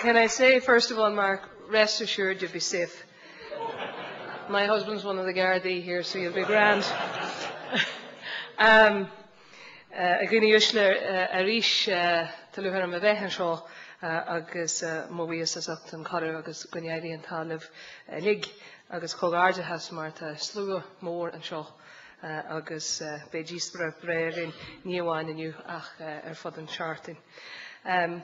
Can I say, first of all, Mark, rest assured you'll be safe. My husband's one of the Gardaí here, so you'll be grand. um, uh, a gine usle uh, a ríis uh, talúhar am a bheithan seo agus móíos as an choir agus gonéirí an talamh lig agus chogáde has mar slú mór an seo agus bédísbre breirn níomháin aniu ach ar fod an charting. Um,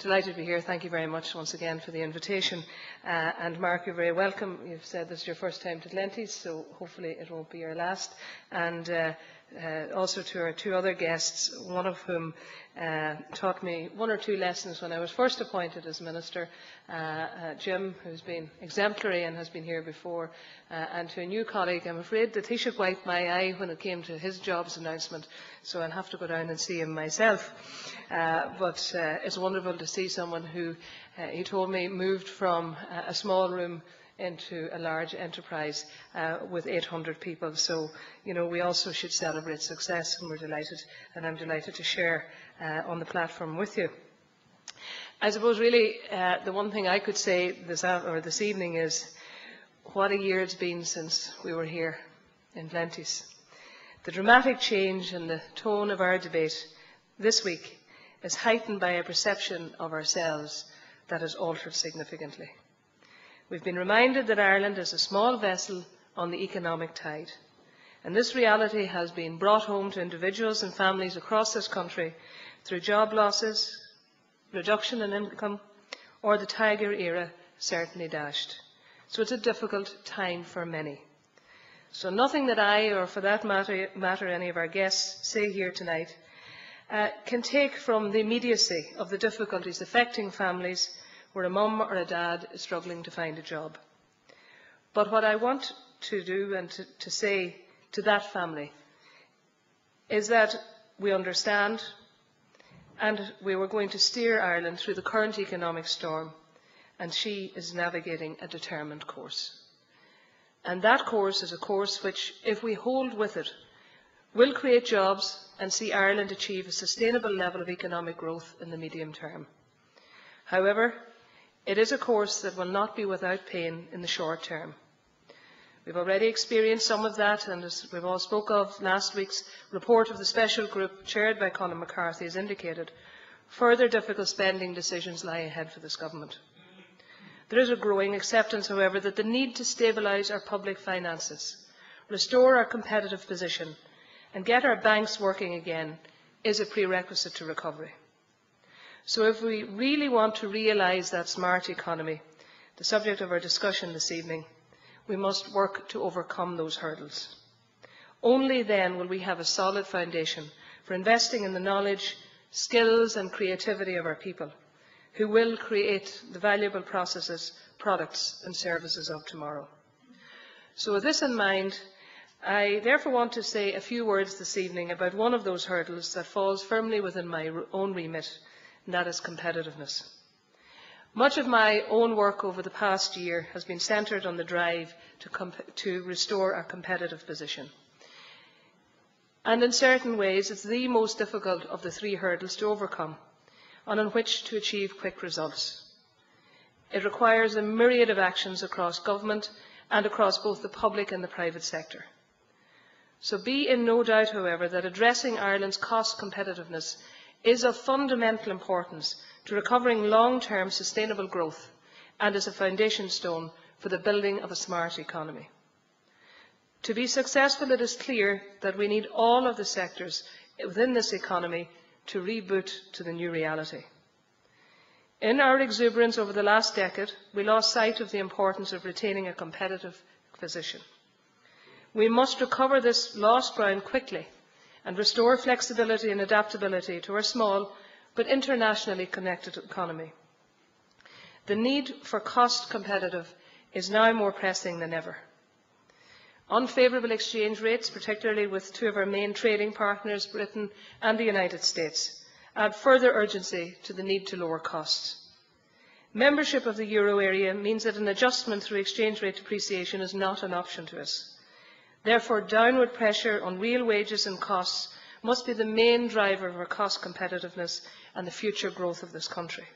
Delighted to be here. Thank you very much once again for the invitation. Uh, and Mark, you're very welcome. You've said this is your first time to Glenties, so hopefully it won't be your last. And uh, uh, also to our two other guests, one of whom uh, taught me one or two lessons when I was first appointed as Minister, uh, uh, Jim, who's been exemplary and has been here before, uh, and to a new colleague. I'm afraid that he should wipe my eye when it came to his jobs announcement, so I'll have to go down and see him myself. Uh, but it's wonderful to see someone who, he told me, moved from a small room into a large enterprise uh, with 800 people. So, you know, we also should celebrate success, and we're delighted, and I'm delighted to share uh, on the platform with you. I suppose really uh, the one thing I could say this, or this evening is what a year it's been since we were here in Glenties. The dramatic change in the tone of our debate this week is heightened by a perception of ourselves that has altered significantly. We've been reminded that Ireland is a small vessel on the economic tide. And this reality has been brought home to individuals and families across this country through job losses, reduction in income, or the Tiger era certainly dashed. So it's a difficult time for many. So nothing that I, or for that matter, matter any of our guests, say here tonight uh, can take from the immediacy of the difficulties affecting families where a mum or a dad is struggling to find a job. But what I want to do and to, to say to that family is that we understand and we were going to steer Ireland through the current economic storm and she is navigating a determined course. And that course is a course which, if we hold with it, will create jobs and see Ireland achieve a sustainable level of economic growth in the medium term. However, It is a course that will not be without pain in the short term. We've already experienced some of that, and as we've all spoke of, last week's report of the special group chaired by Colin McCarthy has indicated further difficult spending decisions lie ahead for this government. There is a growing acceptance, however, that the need to stabilise our public finances, restore our competitive position, and get our banks working again is a prerequisite to recovery. So if we really want to realise that smart economy, the subject of our discussion this evening, we must work to overcome those hurdles. Only then will we have a solid foundation for investing in the knowledge, skills and creativity of our people, who will create the valuable processes, products and services of tomorrow. So with this in mind, I therefore want to say a few words this evening about one of those hurdles that falls firmly within my own remit, and that is competitiveness. Much of my own work over the past year has been centred on the drive to, to, restore our competitive position. And in certain ways, it's the most difficult of the three hurdles to overcome, and on which to achieve quick results. It requires a myriad of actions across government and across both the public and the private sector. So be in no doubt, however, that addressing Ireland's cost competitiveness is of fundamental importance to recovering long-term sustainable growth and is a foundation stone for the building of a smart economy. To be successful, it is clear that we need all of the sectors within this economy to reboot to the new reality. In our exuberance over the last decade, we lost sight of the importance of retaining a competitive position. We must recover this lost ground quickly and restore flexibility and adaptability to our small but internationally connected economy. The need for cost competitive is now more pressing than ever. Unfavourable exchange rates, particularly with two of our main trading partners, Britain and the United States, add further urgency to the need to lower costs. Membership of the euro area means that an adjustment through exchange rate depreciation is not an option to us. Therefore, downward pressure on real wages and costs must be the main driver of our cost competitiveness and the future growth of this country.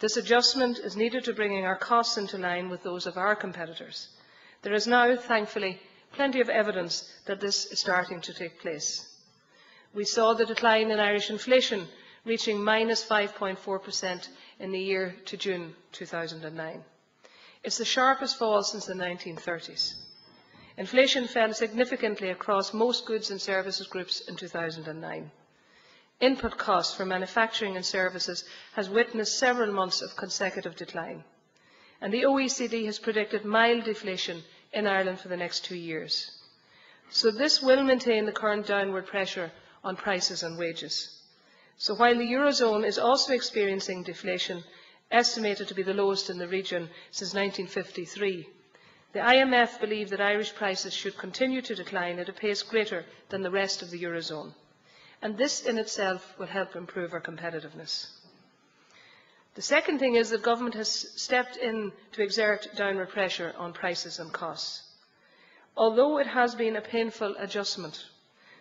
This adjustment is needed to bring our costs into line with those of our competitors. There is now, thankfully, plenty of evidence that this is starting to take place. We saw the decline in Irish inflation reaching minus 5.4% in the year to June 2009. It's the sharpest fall since the 1930s. Inflation fell significantly across most goods and services groups in 2009. Input costs for manufacturing and services has witnessed several months of consecutive decline. And the OECD has predicted mild deflation in Ireland for the next two years. So this will maintain the current downward pressure on prices and wages. So while the Eurozone is also experiencing deflation, estimated to be the lowest in the region since 1953, the IMF believe that Irish prices should continue to decline at a pace greater than the rest of the Eurozone. And this in itself will help improve our competitiveness. The second thing is that government has stepped in to exert downward pressure on prices and costs. Although it has been a painful adjustment,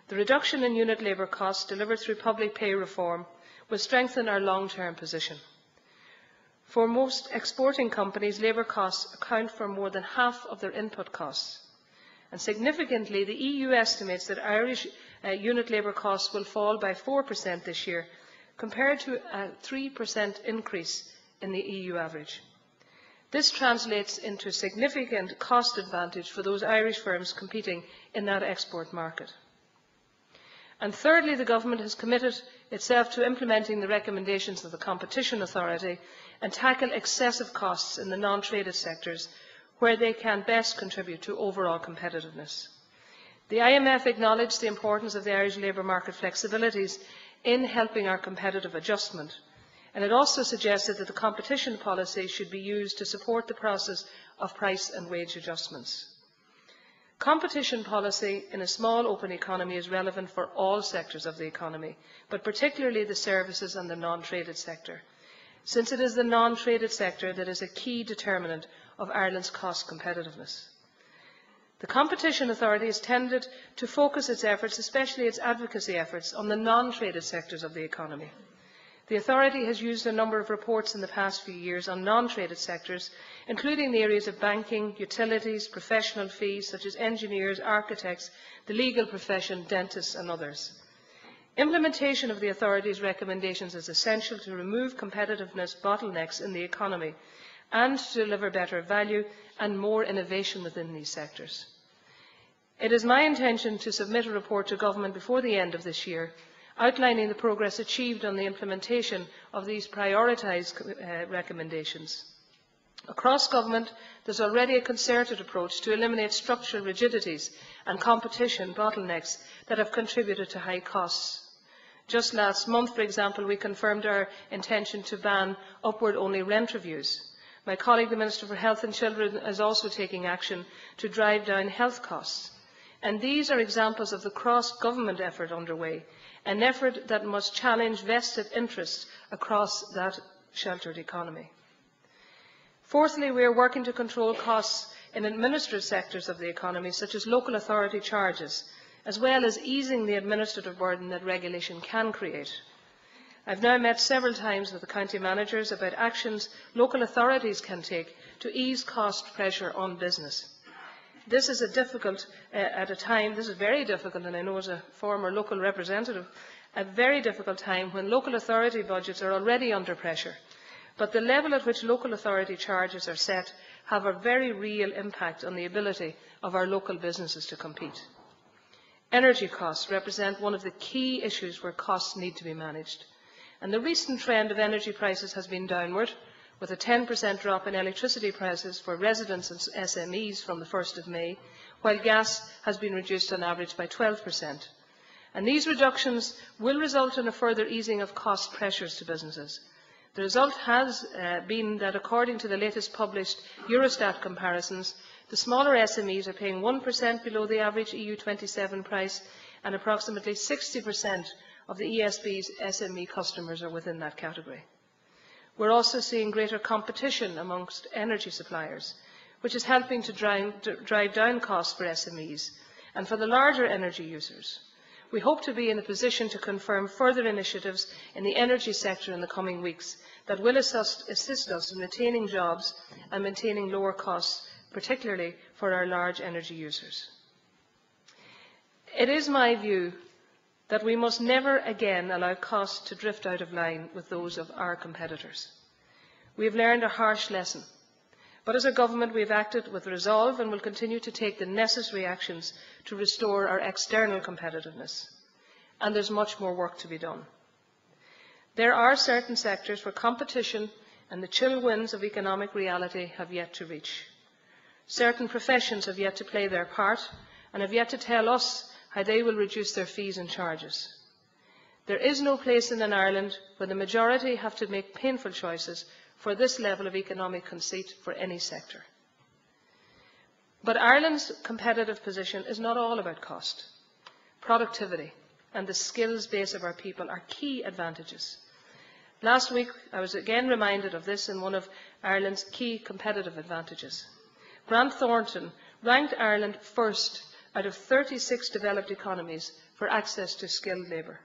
the reduction in unit labour costs delivered through public pay reform will strengthen our long-term position. For most exporting companies, labour costs account for more than half of their input costs. And significantly, the EU estimates that Irish uh, unit labour costs will fall by 4% this year, compared to a 3% increase in the EU average. This translates into a significant cost advantage for those Irish firms competing in that export market. And thirdly, the Government has committed itself to implementing the recommendations of the Competition Authority and tackle excessive costs in the non-traded sectors where they can best contribute to overall competitiveness. The IMF acknowledged the importance of the Irish labour market flexibilities in helping our competitive adjustment, and it also suggested that the competition policy should be used to support the process of price and wage adjustments. Competition policy in a small open economy is relevant for all sectors of the economy, but particularly the services and the non-traded sector, since it is the non-traded sector that is a key determinant of Ireland's cost competitiveness. The Competition Authority has tended to focus its efforts, especially its advocacy efforts, on the non-traded sectors of the economy. The authority has used a number of reports in the past few years on non-traded sectors, including the areas of banking, utilities, professional fees such as engineers, architects, the legal profession, dentists and others. Implementation of the authority's recommendations is essential to remove competitiveness bottlenecks in the economy and to deliver better value and more innovation within these sectors. It is my intention to submit a report to Government before the end of this year outlining the progress achieved on the implementation of these prioritised uh, recommendations. Across government, there is already a concerted approach to eliminate structural rigidities and competition bottlenecks that have contributed to high costs. Just last month, for example, we confirmed our intention to ban upward-only rent reviews. My colleague, the Minister for Health and Children, is also taking action to drive down health costs. And these are examples of the cross-government effort underway an effort that must challenge vested interests across that sheltered economy. Fourthly, we are working to control costs in administrative sectors of the economy, such as local authority charges, as well as easing the administrative burden that regulation can create. I have now met several times with the county managers about actions local authorities can take to ease cost pressure on business. This is a difficult, uh, at a time, this is very difficult, and I know as a former local representative, a very difficult time when local authority budgets are already under pressure. But the level at which local authority charges are set have a very real impact on the ability of our local businesses to compete. Energy costs represent one of the key issues where costs need to be managed. And the recent trend of energy prices has been downward, with a 10% drop in electricity prices for residents and SMEs from the 1st of May, while gas has been reduced on average by 12%. And these reductions will result in a further easing of cost pressures to businesses. The result has uh, been that according to the latest published Eurostat comparisons, the smaller SMEs are paying 1% below the average EU27 price and approximately 60% of the ESB's SME customers are within that category. We're also seeing greater competition amongst energy suppliers, which is helping to drive, drive down costs for SMEs and for the larger energy users. we hope to be in a position to confirm further initiatives in the energy sector in the coming weeks that will assist, assist us in retaining jobs and maintaining lower costs, particularly for our large energy users. It is my view that we must never again allow costs to drift out of line with those of our competitors. We have learned a harsh lesson, but as a government we have acted with resolve and will continue to take the necessary actions to restore our external competitiveness. And there is much more work to be done. There are certain sectors where competition and the chill winds of economic reality have yet to reach. Certain professions have yet to play their part and have yet to tell us how they will reduce their fees and charges. There is no place in an Ireland where the majority have to make painful choices for this level of economic conceit for any sector. But Ireland's competitive position is not all about cost. Productivity and the skills base of our people are key advantages. Last week, I was again reminded of this in one of Ireland's key competitive advantages. Grant Thornton ranked Ireland first out of 36 developed economies for access to skilled labour.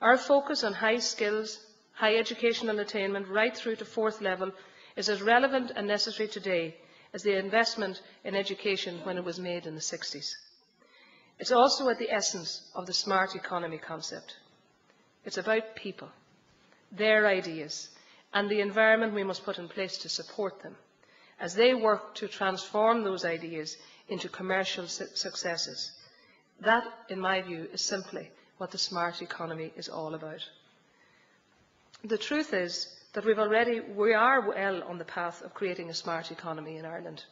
Our focus on high skills, high educational attainment right through to fourth level is as relevant and necessary today as the investment in education when it was made in the 60s. It's also at the essence of the smart economy concept. It's about people, their ideas, and the environment we must put in place to support them as they work to transform those ideas into commercial su successes. That, in my view, is simply what the smart economy is all about. The truth is that we've already, we are well on the path of creating a smart economy in Ireland.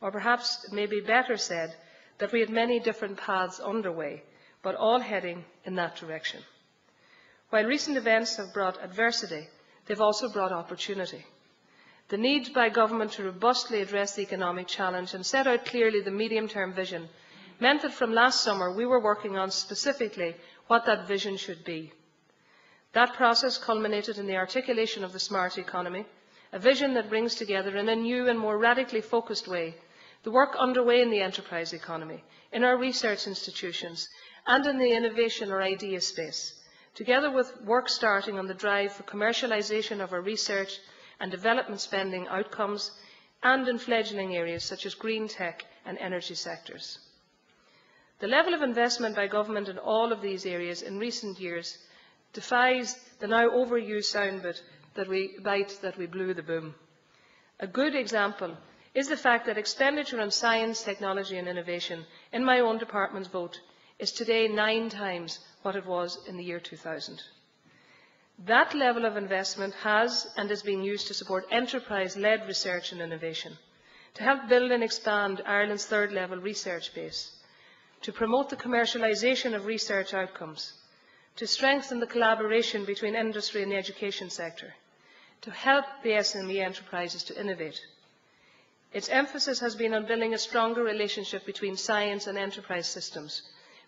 Or perhaps it may be better said that we had many different paths underway, but all heading in that direction. While recent events have brought adversity, they've also brought opportunity. The need by government to robustly address the economic challenge and set out clearly the medium-term vision meant that from last summer we were working on specifically what that vision should be. That process culminated in the articulation of the smart economy, a vision that brings together in a new and more radically focused way the work underway in the enterprise economy, in our research institutions, and in the innovation or idea space, together with work starting on the drive for commercialisation of our research and development spending outcomes, and in fledgling areas such as green tech and energy sectors. The level of investment by government in all of these areas in recent years defies the now overused soundbite that we, bite that we blew the boom. A good example is the fact that expenditure on science, technology and innovation in my own department's vote is today nine times what it was in the year 2000. That level of investment has and is being used to support enterprise-led research and innovation, to help build and expand Ireland's third-level research base, to promote the commercialisation of research outcomes, to strengthen the collaboration between industry and the education sector, to help the SME enterprises to innovate. Its emphasis has been on building a stronger relationship between science and enterprise systems,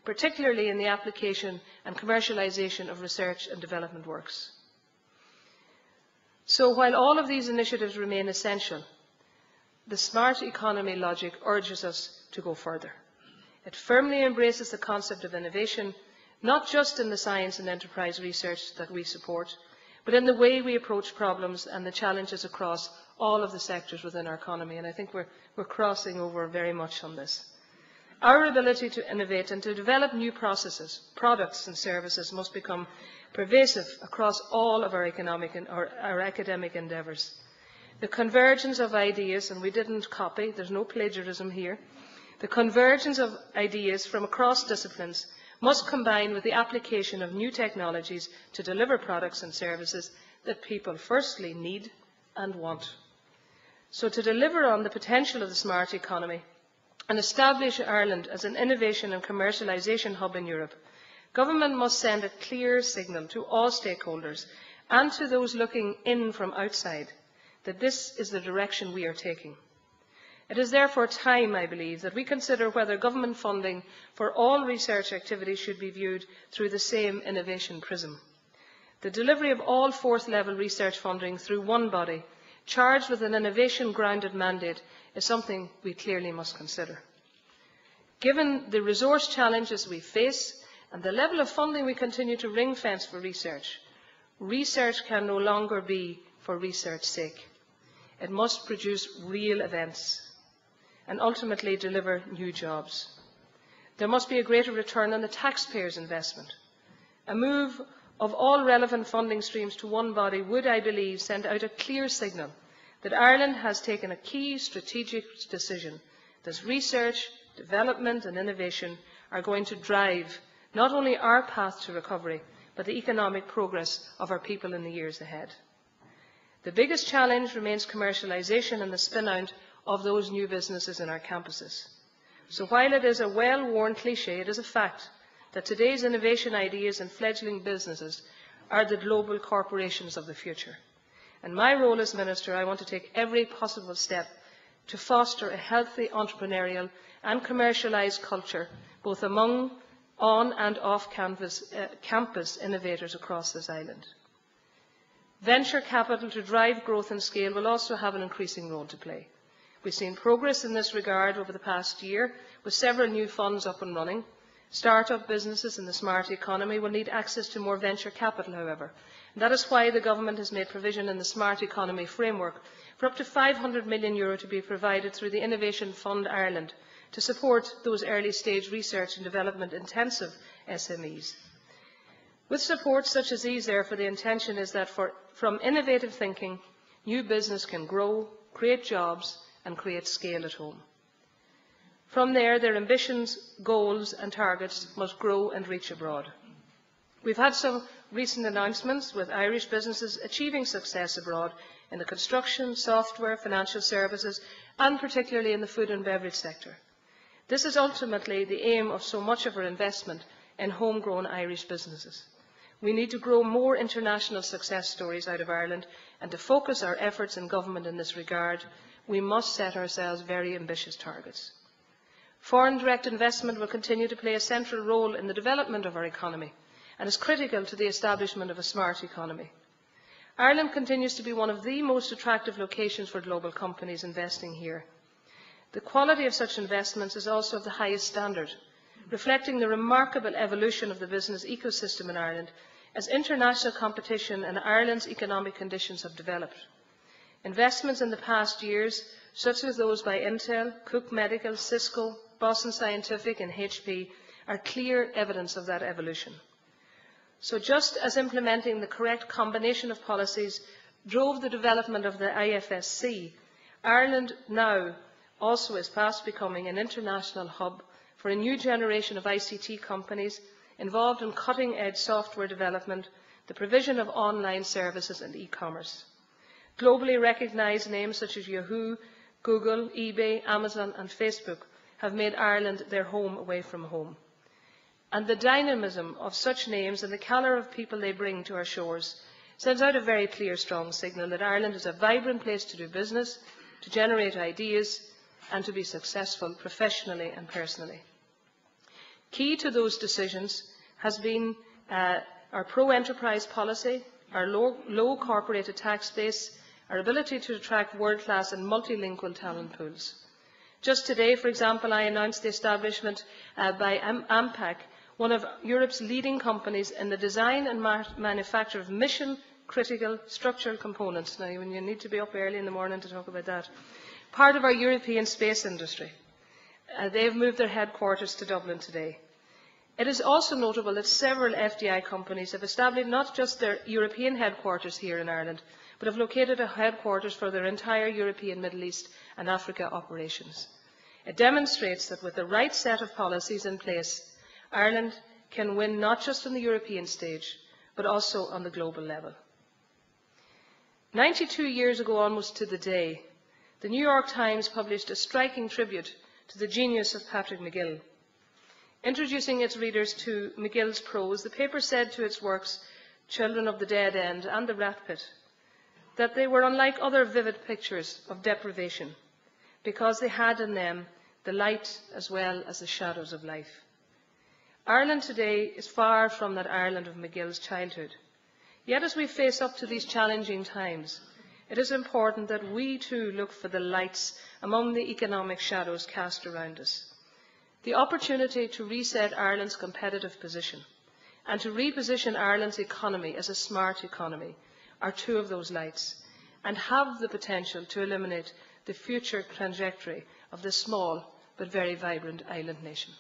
particularly in the application and commercialisation of research and development works. So while all of these initiatives remain essential, the smart economy logic urges us to go further. It firmly embraces the concept of innovation, not just in the science and enterprise research that we support, but in the way we approach problems and the challenges across all of the sectors within our economy. And I think we're, we're crossing over very much on this. Our ability to innovate and to develop new processes, products and services must become pervasive across all of our economic and our, our academic endeavours. The convergence of ideas, and we didn't copy, there's no plagiarism here, the convergence of ideas from across disciplines must combine with the application of new technologies to deliver products and services that people firstly need and want. So to deliver on the potential of the smart economy, and establish Ireland as an innovation and commercialisation hub in Europe, government must send a clear signal to all stakeholders and to those looking in from outside that this is the direction we are taking. It is therefore time, I believe, that we consider whether government funding for all research activities should be viewed through the same innovation prism. The delivery of all fourth level research funding through one body, charged with an innovation grounded mandate, is something we clearly must consider. Given the resource challenges we face and the level of funding we continue to ring fence for research, research can no longer be for research's sake. It must produce real events and ultimately deliver new jobs. There must be a greater return on the taxpayer's investment. A move of all relevant funding streams to one body would, I believe, send out a clear signal that Ireland has taken a key strategic decision that research, development and innovation are going to drive not only our path to recovery, but the economic progress of our people in the years ahead. The biggest challenge remains commercialisation and the spin-out of those new businesses in our campuses. So while it is a well-worn cliché, it is a fact that today's innovation ideas and fledgling businesses are the global corporations of the future. In my role as Minister, I want to take every possible step to foster a healthy entrepreneurial and commercialised culture, both among on and off campus, uh, campus innovators across this island. Venture capital to drive growth and scale will also have an increasing role to play. We've seen progress in this regard over the past year, with several new funds up and running. Start-up businesses in the smart economy will need access to more venture capital, however. And that is why the Government has made provision in the Smart Economy Framework for up to €500 million Euro to be provided through the Innovation Fund Ireland to support those early stage research and development intensive SMEs. With support such as these, therefore, the intention is that for, from innovative thinking, new business can grow, create jobs and create scale at home. From there, their ambitions, goals and targets must grow and reach abroad. We've had some recent announcements with Irish businesses achieving success abroad in the construction, software, financial services and particularly in the food and beverage sector. This is ultimately the aim of so much of our investment in homegrown Irish businesses. We need to grow more international success stories out of Ireland and to focus our efforts in government in this regard, we must set ourselves very ambitious targets. Foreign direct investment will continue to play a central role in the development of our economy and is critical to the establishment of a smart economy. Ireland continues to be one of the most attractive locations for global companies investing here. The quality of such investments is also of the highest standard, reflecting the remarkable evolution of the business ecosystem in Ireland as international competition and Ireland's economic conditions have developed. Investments in the past years, such as those by Intel, Cook Medical, Cisco, Boston Scientific and HP, are clear evidence of that evolution. So just as implementing the correct combination of policies drove the development of the IFSC, Ireland now also is fast becoming an international hub for a new generation of ICT companies involved in cutting-edge software development, the provision of online services and e-commerce. Globally recognised names such as Yahoo, Google, eBay, Amazon and Facebook have made Ireland their home away from home. And the dynamism of such names and the colour of people they bring to our shores sends out a very clear, strong signal that Ireland is a vibrant place to do business, to generate ideas and to be successful professionally and personally. Key to those decisions has been uh, our pro-enterprise policy, our low, low corporate tax base, our ability to attract world-class and multilingual talent pools. Just today, for example, I announced the establishment uh, by Am AMPAC, one of Europe's leading companies in the design and ma manufacture of mission-critical structural components. Now, you need to be up early in the morning to talk about that part of our European space industry. Uh, they have moved their headquarters to Dublin today. It is also notable that several FDI companies have established not just their European headquarters here in Ireland, but have located a headquarters for their entire European, Middle East and Africa operations. It demonstrates that with the right set of policies in place, Ireland can win not just on the European stage, but also on the global level. 92 years ago, almost to the day, the New York Times published a striking tribute to the genius of Patrick MacGill. Introducing its readers to MacGill's prose, the paper said to its works, Children of the Dead End and The Rat Pit, that they were unlike other vivid pictures of deprivation, because they had in them the light as well as the shadows of life. Ireland today is far from that Ireland of MacGill's childhood. Yet as we face up to these challenging times, it is important that we too look for the lights among the economic shadows cast around us. The opportunity to reset Ireland's competitive position and to reposition Ireland's economy as a smart economy are two of those lights and have the potential to eliminate the future trajectory of this small but very vibrant island nation.